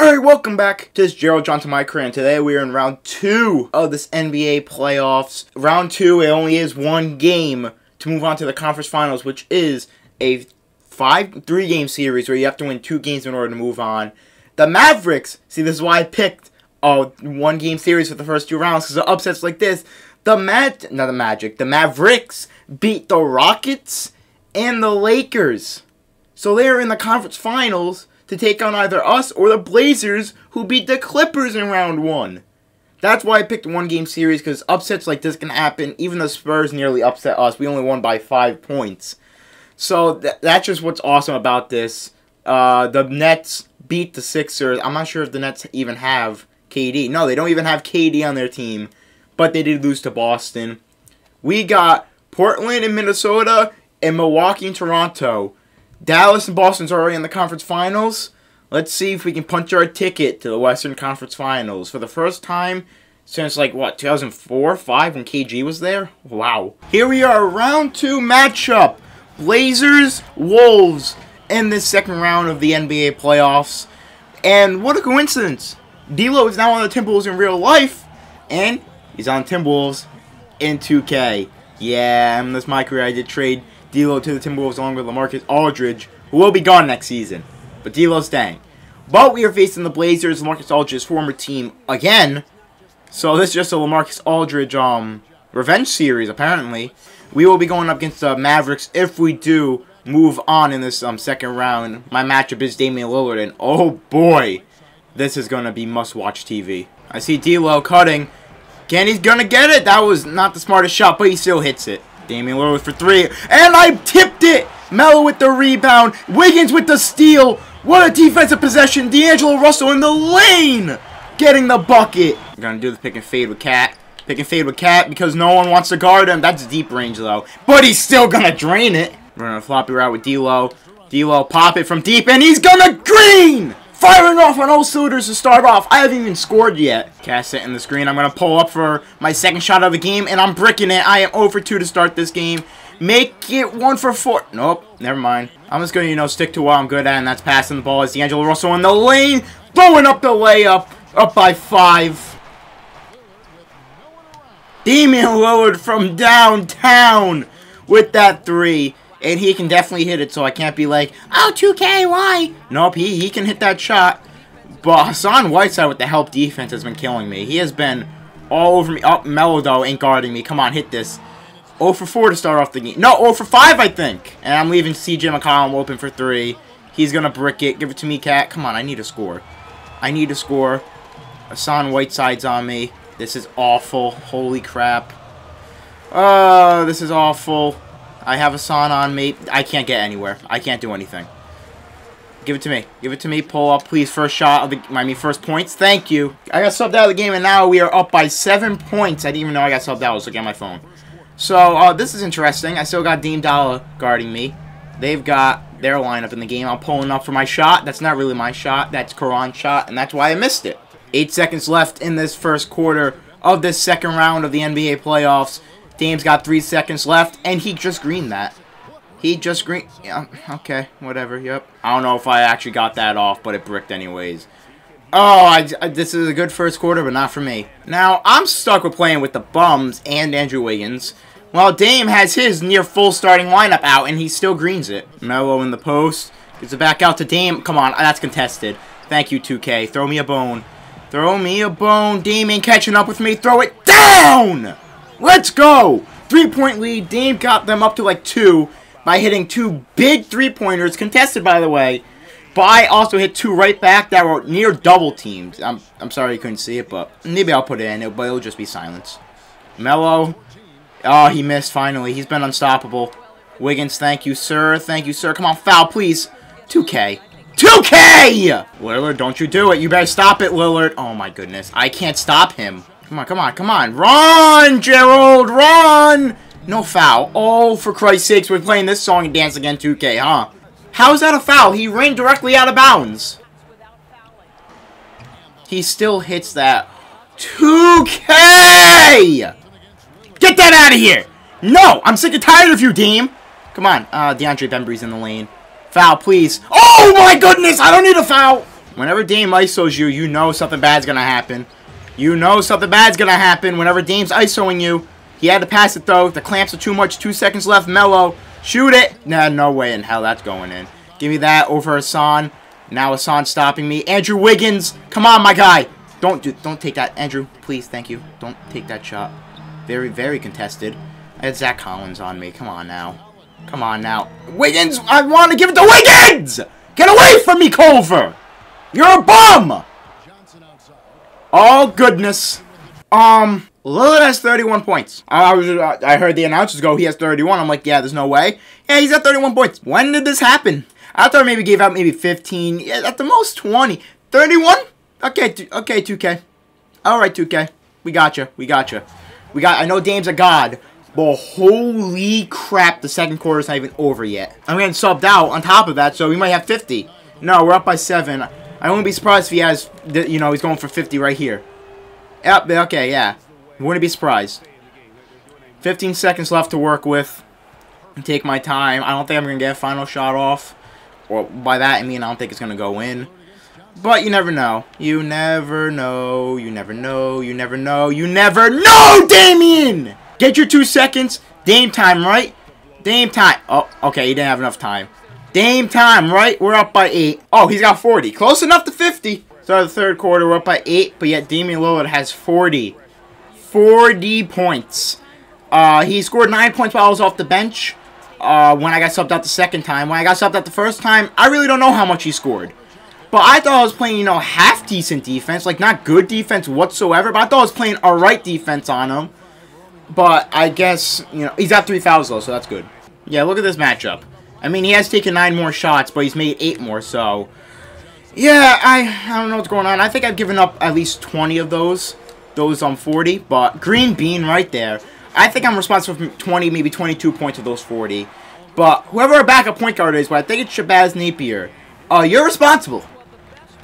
Alright, welcome back to this Gerald Johnson My Career, and today we are in round two of this NBA playoffs. Round two, it only is one game to move on to the conference finals, which is a five three game series where you have to win two games in order to move on. The Mavericks, see this is why I picked a one game series for the first two rounds, because of upsets like this. The Mag not the Magic, the Mavericks beat the Rockets and the Lakers. So they're in the conference finals to take on either us or the Blazers, who beat the Clippers in round one. That's why I picked one game series because upsets like this can happen. Even the Spurs nearly upset us. We only won by five points. So th- that's just what's awesome about this. Uh, the Nets beat the Sixers. I'm not sure if the Nets even have KD. No, they don't even have KD on their team, but they did lose to Boston. We got Portland and Minnesota and Milwaukee and Toronto. Dallas and Boston's already in the conference finals. Let's see if we can punch our ticket to the Western Conference Finals for the first time since like what 2004, 5 when KG was there. Wow. Here we are, round two matchup: Blazers, Wolves in this second round of the NBA playoffs. And what a coincidence! D'Lo is now on the Timberwolves in real life, and he's on Timberwolves in 2K. Yeah, that's my career. I did trade D'Lo to the Timberwolves along with LaMarcus Aldridge, who will be gone next season. But D'Lo's staying. But we are facing the Blazers, LaMarcus Aldridge's former team again. So this is just a LaMarcus Aldridge um revenge series, apparently. We will be going up against the Mavericks if we do move on in this um second round. My matchup is Damian Lillard, and oh boy, this is gonna be must-watch TV. I see D'Lo cutting. Kenny's gonna get it. That was not the smartest shot, but he still hits it. Damian Lillard for three, and I tipped it. Melo with the rebound. Wiggins with the steal. What a defensive possession. D'Angelo Russell in the lane. Getting the bucket. We're going to do the pick and fade with Cat. Pick and fade with Cat because no one wants to guard him. That's deep range, though. But he's still going to drain it. We're going to floppy route with D'Lo. D'Lo pop it from deep, and he's going to green. Firing off on all cylinders to start off. I haven't even scored yet. Cast it in the screen. I'm going to pull up for my second shot of the game, and I'm bricking it. I am 0 for 2 to start this game. Make it 1 for 4. Nope, never mind. I'm just going to, you know, stick to what I'm good at, and that's passing the ball. As D'Angelo Russell in the lane, throwing up the layup, up by 5. Damian Lillard from downtown with that 3. And he can definitely hit it, so I can't be like, oh, 2K, why? Nope, he, he can hit that shot. But Hassan Whiteside with the help defense has been killing me. He has been all over me. Oh, Melo, though, ain't guarding me. Come on, hit this. 0 for 4 to start off the game. No, 0 for 5, I think. And I'm leaving CJ McCollum open for 3. He's going to brick it. Give it to me, Cat. Come on, I need a score. I need a score. Hassan Whiteside's on me. This is awful. Holy crap. Oh, this is awful. I have a Hassan on me. I can't get anywhere. I can't do anything. Give it to me. Give it to me. Pull up, please. First shot of the... I mean, first points. Thank you. I got subbed out of the game, and now we are up by seven points. I didn't even know I got subbed out. I was looking at my phone. So, uh, this is interesting. I still got Dame Dollar guarding me. They've got their lineup in the game. I'm pulling up for my shot. That's not really my shot. That's Karan's shot, and that's why I missed it. Eight seconds left in this first quarter of this second round of the NBA playoffs. Dame's got three seconds left, and he just greened that. He just green... Yeah, okay, whatever, yep. I don't know if I actually got that off, but it bricked anyways. Oh, I, I, uh, this is a good first quarter, but not for me. Now, I'm stuck with playing with the bums and Andrew Wiggins. While Dame has his near full starting lineup out, and he still greens it. Melo in the post. Gets it back out to Dame. Come on, that's contested. Thank you, 2K. Throw me a bone. Throw me a bone. Dame ain't catching up with me. Throw it down! Let's go! Three-point lead. Dame got them up to like two by hitting two big three-pointers, contested by the way. But I also hit two right back that were near double teams. I'm, I'm sorry you couldn't see it, but maybe I'll put it in, but it'll just be silence. Melo. Oh, he missed finally. He's been unstoppable. Wiggins, thank you, sir. Thank you, sir. Come on, foul, please. 2K. 2K! Lillard, don't you do it. You better stop it, Lillard. Oh, my goodness. I can't stop him. Come on, come on, come on. Run, Gerald, run! No foul. Oh, for Christ's sakes, we're playing this song and Dance Again 2K, huh? How is that a foul? He ran directly out of bounds. He still hits that. 2K! Get that out of here! No! I'm sick and tired of you, Dame! Come on. Uh, DeAndre Bembry's in the lane. Foul, please. Oh, my goodness! I don't need a foul! Whenever Dame ISOs you, you know something bad's gonna happen. You know something bad's gonna happen whenever Dame's ISOing you. He had to pass it though. The clamps are too much. Two seconds left. Melo. Shoot it. Nah, no way in hell that's going in. Give me that over Hassan. Now Hassan stopping me. Andrew Wiggins. Come on, my guy. Don't do don't take that. Andrew, please, thank you. Don't take that shot. Very, very contested. I had Zach Collins on me. Come on now. Come on now. Wiggins, I want to give it to Wiggins! Get away from me, Culver! You're a bum! Oh, goodness. Um, Lillard has 31 points. I was, I heard the announcers go, he has 31. I'm like, yeah, there's no way. Yeah, he's at 31 points. When did this happen? I thought maybe gave out maybe 15. Yeah, at the most 20. 31? Okay, okay, 2K. All right, 2K. We got you. We got you. We got. I know Dame's a god, but holy crap, the second quarter's not even over yet. I'm getting subbed out on top of that, so we might have 50. No, we're up by seven. I wouldn't be surprised if he has, you know, he's going for 50 right here. Yep, okay, yeah. Wouldn't be surprised. 15 seconds left to work with. Take my time. I don't think I'm going to get a final shot off. Well, by that, I mean I don't think it's going to go in. But you never know. You never know. You never know. You never know. You never know, Damian! Get your two seconds. Dame time, right? Dame time. Oh, okay, he didn't have enough time. Dame time, right? We're up by 8. Oh, he's got 40. Close enough to 50. Start of the third quarter, we're up by 8, but yet Damian Lillard has 40. 40 points. Uh, he scored 9 points while I was off the bench uh, when I got subbed out the second time. When I got subbed out the first time, I really don't know how much he scored. But I thought I was playing, you know, half decent defense. Like, not good defense whatsoever. But I thought I was playing alright defense on him. But I guess, you know, he's got three though, so that's good. Yeah, look at this matchup. I mean, he has taken nine more shots, but he's made eight more, so... Yeah, I, I don't know what's going on. I think I've given up at least 20 of those. Those on 40. But Green Bean right there. I think I'm responsible for 20, maybe 22 points of those 40. But whoever our backup point guard is, but I think it's Shabazz Napier. Uh, you're responsible.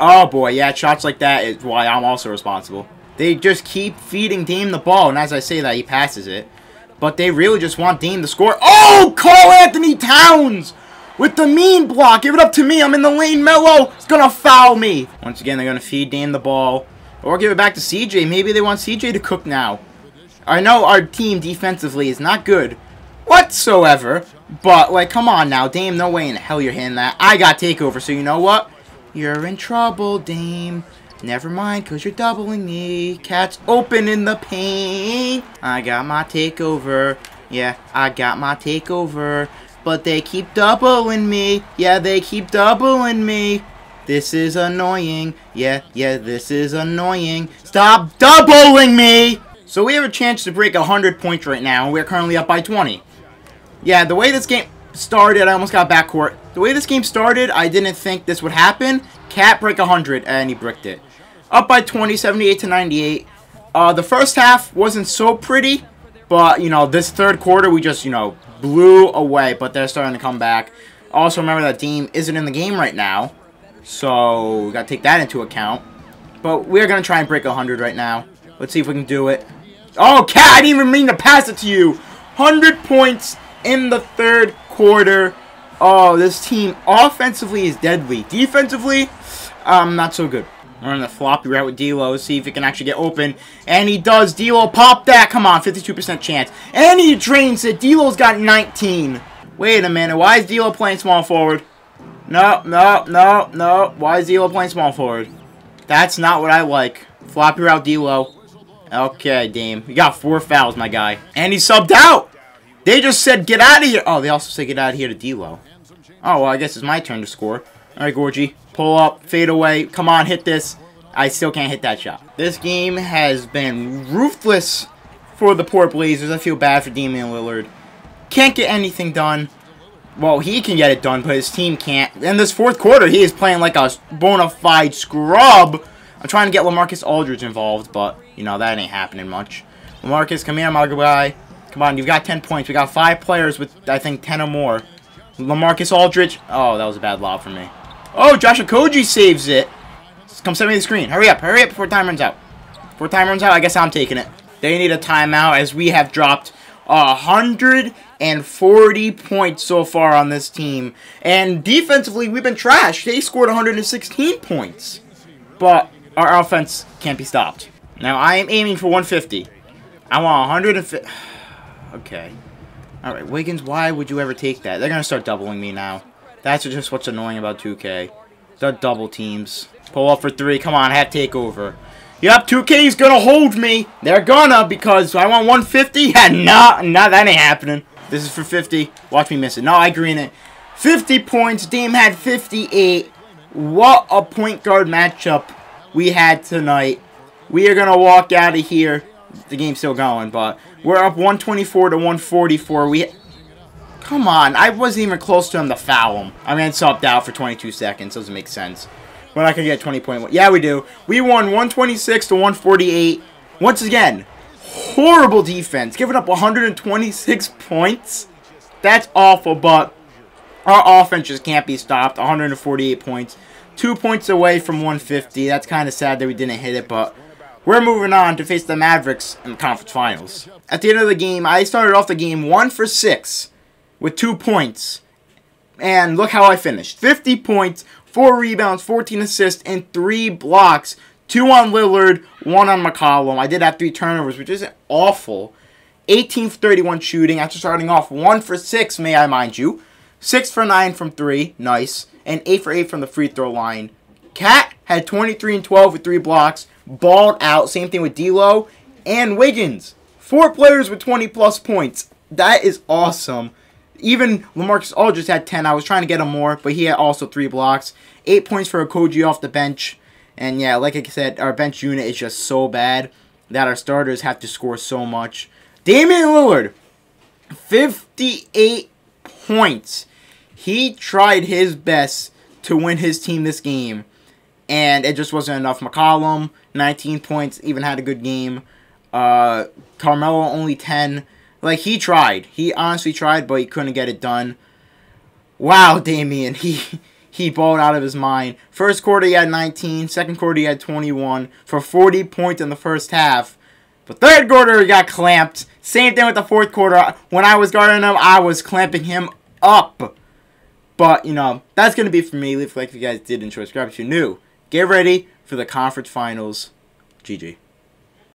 Oh boy, yeah, shots like that is why I'm also responsible. They just keep feeding Dame the ball, and as I say that, he passes it. But they really just want Dame to score. Oh, Karl-Anthony Towns! With the mean block. Give it up to me. I'm in the lane. Melo is going to foul me. Once again, they're going to feed Dame the ball. Or give it back to CJ. Maybe they want CJ to cook now. I know our team defensively is not good whatsoever. But, like, come on now. Dame, no way in hell you're hitting that. I got takeover, so you know what? You're in trouble, Dame. Never mind, because you're doubling me. Cat's open in the paint. I got my takeover. Yeah, I got my takeover. But they keep doubling me. Yeah, they keep doubling me. This is annoying. Yeah, yeah, this is annoying. Stop doubling me! So we have a chance to break 100 points right now. We're currently up by 20. Yeah, the way this game started, I almost got backcourt. The way this game started, I didn't think this would happen. Cat break 100, and he bricked it. Up by 20, 78 to 98. Uh, the first half wasn't so pretty, but, you know, this third quarter, we just, you know, blew away, but they're starting to come back. Also, remember that Dame isn't in the game right now, so we got to take that into account. But we're going to try and break 100 right now. Let's see if we can do it. Oh, Cat, I didn't even mean to pass it to you. 100 points in the third quarter. Oh, this team offensively is deadly. Defensively, um, not so good. On the floppy route with D'Lo. See if he can actually get open. And he does. D'Lo pop that. Come on, 52% chance. And he drains it. D'Lo's got 19. Wait a minute. Why is D'Lo playing small forward? No, no, no, no. Why is D'Lo playing small forward? That's not what I like. Floppy route D'Lo. Okay, Dame. You got four fouls, my guy. And he subbed out. They just said, get out of here. Oh, they also said, get out of here to D'Lo. Oh, well, I guess it's my turn to score. All right, Gorgie. Pull up, fade away. Come on, hit this. I still can't hit that shot. This game has been ruthless for the poor Blazers. I feel bad for Damian Lillard. Can't get anything done. Well, he can get it done, but his team can't. In this fourth quarter, he is playing like a bona fide scrub. I'm trying to get LaMarcus Aldridge involved, but, you know, that ain't happening much. LaMarcus, come here, my guy. Come on, you've got 10 points. We got five players with, I think, 10 or more. LaMarcus Aldridge. Oh, that was a bad lob for me. Oh, Josh Okogie saves it. Come send me the screen. Hurry up. Hurry up before time runs out. Before time runs out, I guess I'm taking it. They need a timeout as we have dropped 140 points so far on this team. And defensively, we've been trashed. They scored 116 points. But our offense can't be stopped. Now, I am aiming for 150. I want 150. okay. Alright, Wiggins, why would you ever take that? They're going to start doubling me now. That's just what's annoying about 2K. The double teams. Pull up for three. Come on, have takeover. Yep, 2K is gonna hold me. They're gonna because I want 150. Yeah, nah, nah, that ain't happening. This is for 50. Watch me miss it. No, I green it. 50 points. Dame had 58. What a point guard matchup we had tonight. We are gonna walk out of here. The game's still going, but we're up 124 to 144. We Come on, I wasn't even close to him to foul him. I mean, subbed out for 22 seconds. Doesn't make sense. We're not going to get 20.1. Yeah, we do. We won 126 to 148. Once again, horrible defense. Giving up 126 points. That's awful, but our offense just can't be stopped. 148 points. Two points away from 150. That's kind of sad that we didn't hit it, but we're moving on to face the Mavericks in the conference finals. At the end of the game, I started off the game 1 for 6 with 2 points. And look how I finished. 50 points, 4 rebounds, 14 assists, and 3 blocks. 2 on Lillard, 1 on McCollum. I did have 3 turnovers, which isn't awful. 18 for 31 shooting after starting off 1 for 6, may I mind you. 6 for 9 from 3, nice. And 8 for 8 from the free throw line. Cat had 23 and 12 with 3 blocks. Balled out. Same thing with D'Lo. And Wiggins. 4 players with 20 plus points. That is awesome. Even LaMarcus Aldridge had 10. I was trying to get him more, but he had also 3 blocks. 8 points for Okogie off the bench. And yeah, like I said, our bench unit is just so bad that our starters have to score so much. Damian Lillard, 58 points. He tried his best to win his team this game, and it just wasn't enough. McCollum, 19 points, even had a good game. Uh, Carmelo, only 10. Like, he tried. He honestly tried, but he couldn't get it done. Wow, Damian. He he balled out of his mind. First quarter, he had 19. Second quarter, he had 21 for 40 points in the first half. But third quarter, he got clamped. Same thing with the fourth quarter. When I was guarding him, I was clamping him up. But, you know, that's going to be for me. Leave a like if you guys did enjoy. Subscribe if you're new. Get ready for the conference finals. GG.